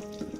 감사합니다.